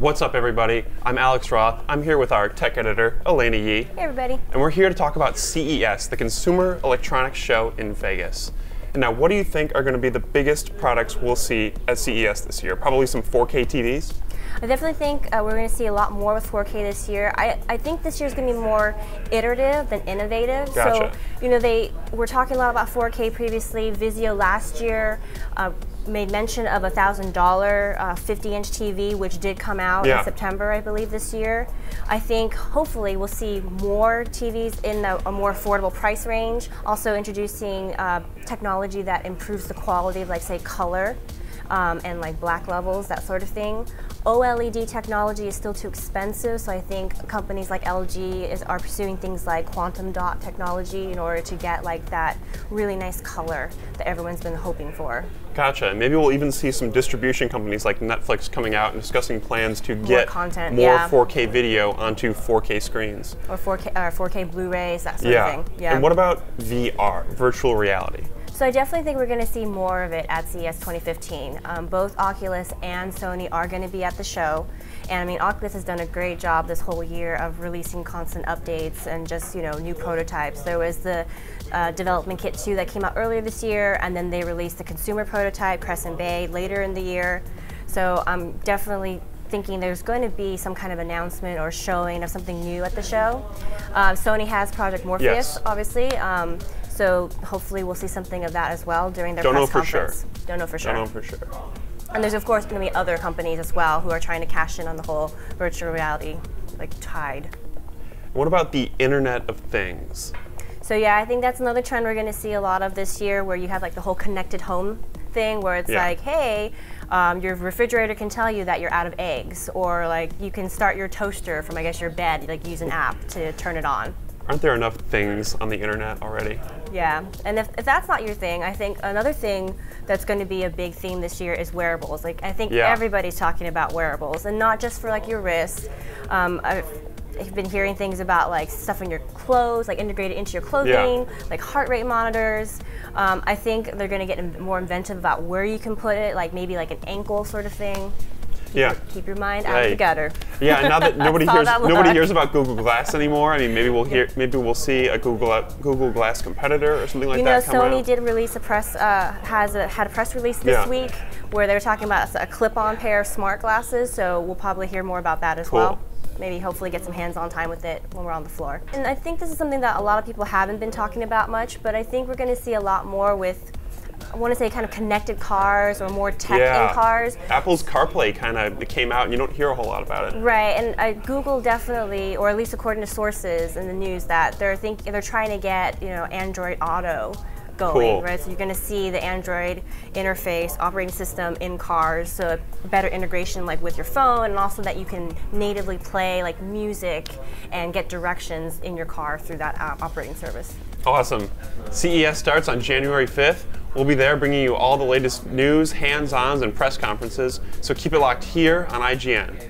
What's up, everybody? I'm Alex Roth. I'm here with our tech editor, Elena Yee. Hey, everybody. And we're here to talk about CES, the Consumer Electronics Show in Vegas. And now, what do you think are going to be the biggest products we'll see at CES this year? Probably some 4K TVs? I definitely think uh, we're going to see a lot more with 4K this year. I, I think this year is going to be more iterative than innovative. Gotcha. So, you know, they were talking a lot about 4K previously. Vizio last year uh, made mention of a thousand dollar 50 inch TV, which did come out Yeah. in September, I believe, this year. I think hopefully we'll see more TVs in a, a more affordable price range. Also introducing uh, technology that improves the quality of, like, say, color. Um, and like black levels, that sort of thing. OLED technology is still too expensive, so I think companies like LG is, are pursuing things like quantum dot technology in order to get like that really nice color that everyone's been hoping for. Gotcha. Maybe we'll even see some distribution companies like Netflix coming out and discussing plans to get content, more yeah. 4K video onto 4K screens. Or 4K, or 4K Blu-rays, that sort Yeah. of thing. Yeah. And what about VR, virtual reality? So I definitely think we're going to see more of it at CES 2015. Um, both Oculus and Sony are going to be at the show, and I mean Oculus has done a great job this whole year of releasing constant updates and just you know new prototypes. There was the uh, development kit 2 that came out earlier this year, and then they released the consumer prototype Crescent Bay later in the year. So I'm definitely thinking there's going to be some kind of announcement or showing of something new at the show. Uh, Sony has Project Morpheus, Yes. obviously. Um, so hopefully we'll see something of that as well during their Don't know press for sure. Don't know for sure. Don't know for sure. And there's of course going to be other companies as well who are trying to cash in on the whole virtual reality like tide. What about the Internet of Things? So yeah, I think that's another trend we're going to see a lot of this year, where you have like the whole connected home thing, where it's Yeah. like, hey, um, your refrigerator can tell you that you're out of eggs, or like you can start your toaster from I guess your bed, like use an app to turn it on. Aren't there enough things on the internet already? Yeah, and if, if that's not your thing, I think another thing that's going to be a big theme this year is wearables. Like I think Yeah. everybody's talking about wearables, and not just for like your wrist. Um, I've, I've been hearing things about like stuff in your clothes, like integrated into your clothing, like heart rate monitors. Um, I think they're going to get more inventive about where you can put it, like maybe like an ankle sort of thing. Yeah. Keep your mind out of the gutter. Yeah, now that nobody hears that nobody hears about Google Glass anymore. I mean, maybe we'll hear maybe we'll see a Google Google Glass competitor or something like You know, that come Sony out. did release a press uh, has a, had a press release this Yeah. week where they were talking about a clip-on pair of smart glasses. So we'll probably hear more about that as Cool. well. Maybe hopefully get some hands-on time with it when we're on the floor. And I think this is something that a lot of people haven't been talking about much, but I think we're going to see a lot more with. I want to say kind of connected cars or more tech yeah. in cars. Apple's CarPlay kind of came out, and you don't hear a whole lot about it. Right, and uh, Google definitely, or at least according to sources in the news, that they're think they're trying to get you know Android Auto going, Cool. right? So you're going to see the Android interface operating system in cars, so better integration like with your phone, and also that you can natively play like music and get directions in your car through that uh, operating service. Awesome. CES starts on January 5th. We'll be there bringing you all the latest news, hands-ons, and press conferences. So keep it locked here on IGN.